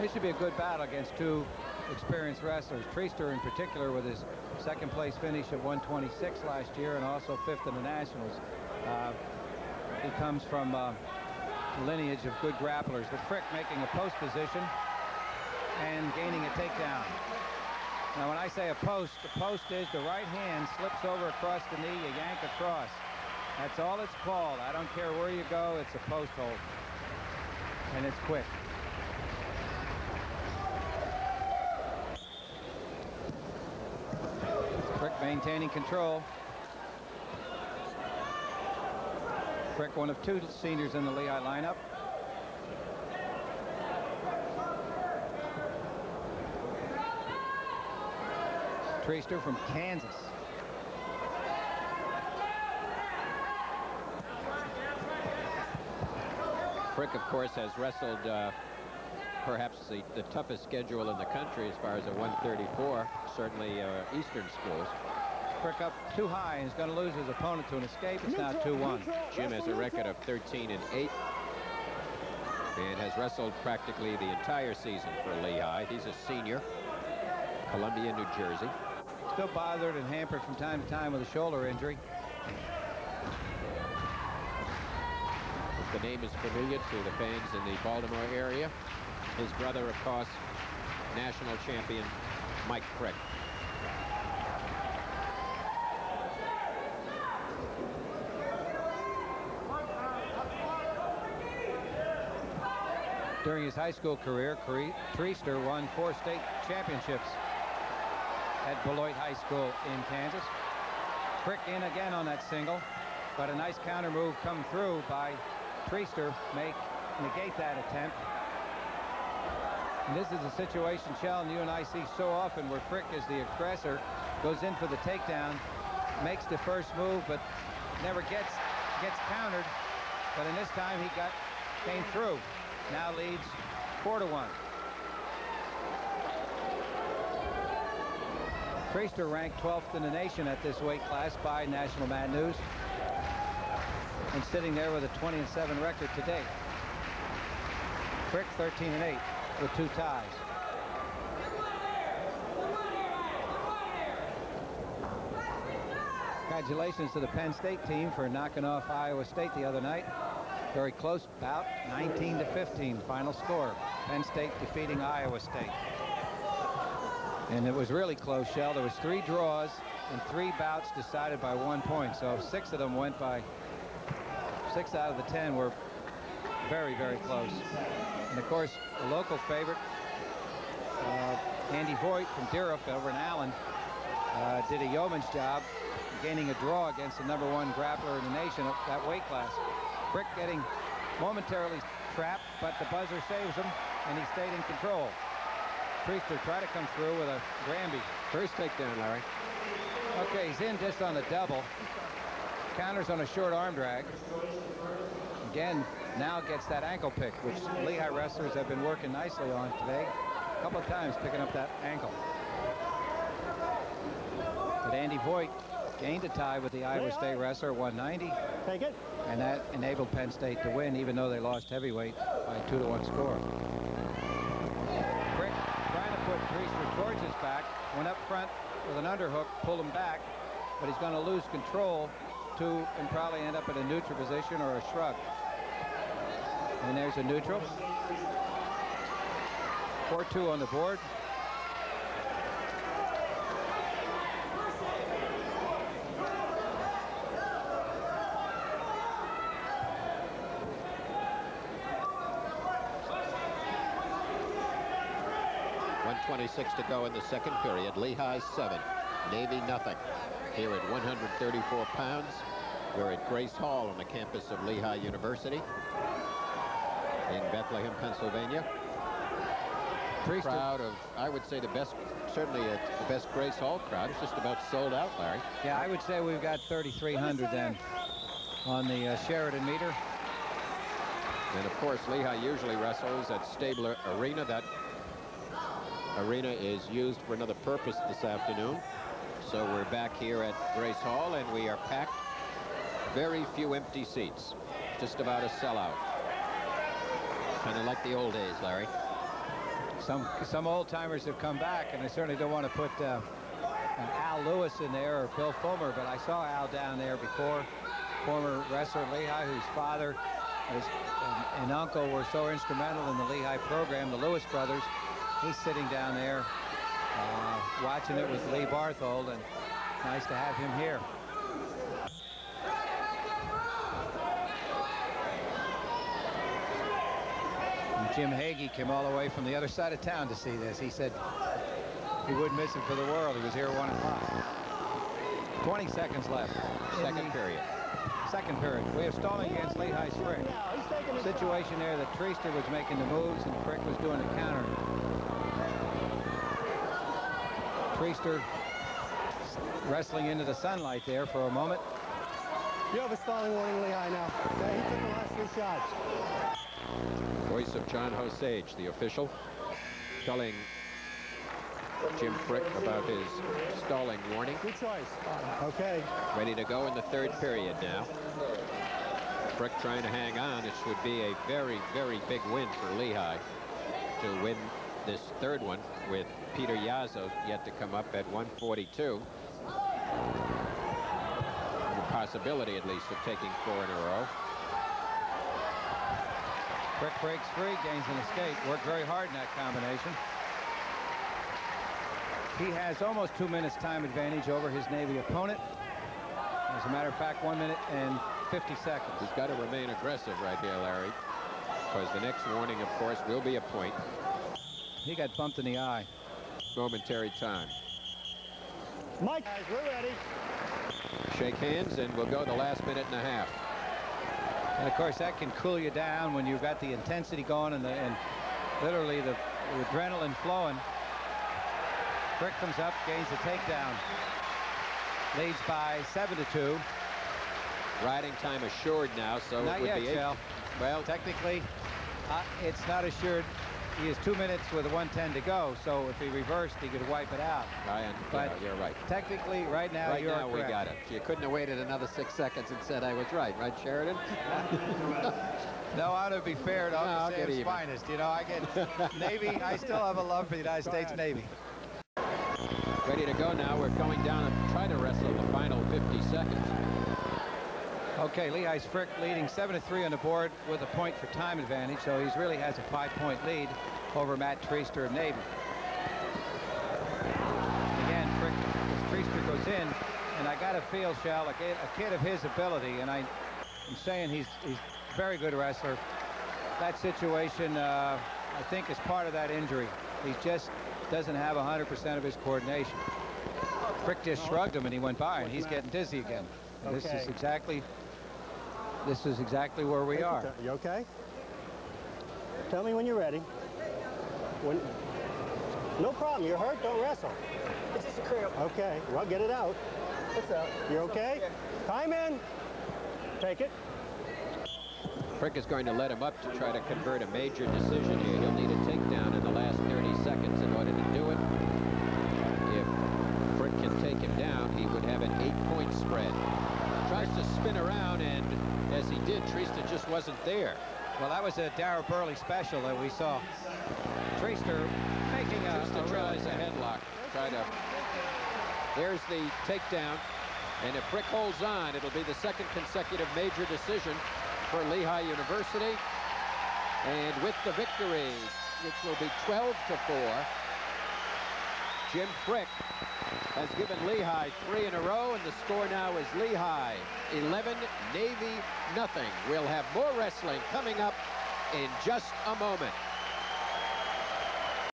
This should be a good battle against two experienced wrestlers. Treaster in particular with his second place finish at 126 last year and also fifth in the Nationals. Uh, he comes from uh, lineage of good grapplers. The Frick making a post position and gaining a takedown. Now, when I say a post, the post is the right hand slips over across the knee, you yank across. That's all it's called. I don't care where you go, it's a post hold. And it's quick. Frick maintaining control. Frick, one of two seniors in the Lehigh lineup. Treaster from Kansas. Frick, of course, has wrestled uh, perhaps the, the, toughest schedule in the country as far as a 134, certainly uh, Eastern schools. Frick up too high and is going to lose his opponent to an escape. It's now 2-1. Jim has a record of 13 and 8 and has wrestled practically the entire season for Lehigh. He's a senior, Columbia, New Jersey. Still bothered and hampered from time to time with a shoulder injury. The name is familiar to the fans in the Baltimore area. His brother, of course, national champion Mike Frick. During his high school career, Treaster won four state championships at Beloit High School in Kansas. Frick in again on that single, but a nice counter move come through by Treaster make negate that attempt. And this is a situation, Sheldon, you and I see so often where Frick is the aggressor, goes in for the takedown, makes the first move, but never gets gets countered. But in this time, he got came through. Now leads four to one. Treaster ranked 12th in the nation at this weight class by National Mad News and sitting there with a 20 and 7 record to date. Frick 13 and 8 with two ties. Congratulations to the Penn State team for knocking off Iowa State the other night. Very close bout, 19 to 15 final score. Penn State defeating Iowa State. And it was really close, Shell. There was three draws and three bouts decided by one point. So six of them went by six out of the ten were very, very close. And of course, a local favorite, uh, Andy Voigt from Dieruff over in Allen, uh, did a yeoman's job gaining a draw against the number one grappler in the nation at that weight class. Frick getting momentarily trapped, but the buzzer saves him, and he stayed in control. Treaster tried to come through with a Granby. First takedown, Larry. Okay, he's in just on the double. Counters on a short arm drag. Again, now gets that ankle pick, which Lehigh wrestlers have been working nicely on today. A couple of times picking up that ankle. But Andy Voigt gained a tie with the Iowa State wrestler 190. Take it. And that enabled Penn State to win, even though they lost heavyweight by a two to one score. Frick trying to put Treaster towards his back, went up front with an underhook, pulled him back, but he's going to lose control to and probably end up in a neutral position or a shrug. And there's a neutral. 4-2 on the board. One twenty-six to go in the second period. Lehigh seven, Navy nothing here at 134 pounds. We're at Grace Hall on the campus of Lehigh University in Bethlehem, Pennsylvania. Treaster. Crowd of, I would say, the best, certainly a, the best Grace Hall crowd. It's just about sold out, Larry. Yeah, I would say we've got 3,300 then on the uh, Sheridan meter. And of course, Lehigh usually wrestles at Stabler Arena. That arena is used for another purpose this afternoon. So we're back here at Grace Hall, and we are packed. Very few empty seats. Just about a sellout. Kind of like the old days, Larry. Some some old timers have come back, and I certainly don't want to put uh, Al Lewis in there or Bill Fulmer, but I saw Al down there before. Former wrestler Lehigh, whose father and, and, uncle were so instrumental in the Lehigh program, the Lewis brothers. He's sitting down there uh, watching it with Lee Barthold, and nice to have him here. And Jim Hagee came all the way from the other side of town to see this. He said he wouldn't miss it for the world. He was here at 1 o'clock. 20 seconds left. Second period. Second period. We have stalling against Lehigh Frick. Situation there that Treaster was making the moves and Frick was doing the counter. Treaster wrestling into the sunlight there for a moment. You have a stalling warning, Lehigh now. Okay, he took the last three shots. Voice of John Hosage, the official, telling Jim Frick about his stalling warning. Good choice. Okay. Ready to go in the third period now. Frick trying to hang on. This would be a very, very big win for Lehigh to win this third one with Peter Yazzo yet to come up at 142. The possibility, at least, of taking four in a row. Frick breaks free, gains an escape. Worked very hard in that combination. He has almost two minutes time advantage over his Navy opponent. As a matter of fact, one minute and 50 seconds. He's got to remain aggressive right here, Larry, because the next warning, of course, will be a point. He got bumped in the eye. Momentary time. Mike, guys, we're ready. Shake hands, and we'll go the last minute and a half. And of course, that can cool you down when you've got the intensity going and, the, and literally the, the adrenaline flowing. Frick comes up, gains the takedown. Leads by 7 to 2. Riding time assured now, so not it would yet, be Shell. Well, technically, uh, it's not assured. He has two minutes with 110 to go, so if he reversed, he could wipe it out. Ryan, but yeah, you're right. Technically, right now, right you're now correct. we got it. You couldn't have waited another six seconds and said I was right, right, Sheridan? no, I ought to be fair to no, Uncle Sam's finest. You know, I get Navy. I still have a love for the United States Navy. Ready to go now. We're going down and try to wrestle the final 50 seconds. Okay, Lehigh's Frick leading 7 to 3 on the board with a point for time advantage, so he really has a five-point lead over Matt Treaster of Navy. Again, Frick, Treaster goes in, and I got a feel, Shell, a kid, a kid of his ability, and I, am saying he's he's a very good wrestler. That situation, uh, I think, is part of that injury. He just doesn't have 100% of his coordination. Frick just shrugged him, and he went by, and he's getting dizzy again. Okay. This is exactly this is exactly where we are. You okay? Tell me when you're ready. When, no problem. You're hurt. Don't wrestle. It's just a cramp. Okay. Well, get it out. What's up? You're okay? Yeah. Time in. Take it. Frick is going to let him up to try to convert a major decision here. He'll need a takedown in the last 30 seconds in order to do it. If Frick can take him down, he would have an eight-point spread. Tries to spin around, and as he did, Treaster just wasn't there. Well, that was a Darryl Burley special that we saw. Treaster making a, a tries a headlock. Try to. There's the takedown. And if Frick holds on, it'll be the second consecutive major decision for Lehigh University. And with the victory, which will be 12 to 4, Jim Frick has given Lehigh three in a row, and the score now is Lehigh 11, Navy nothing. We'll have more wrestling coming up in just a moment.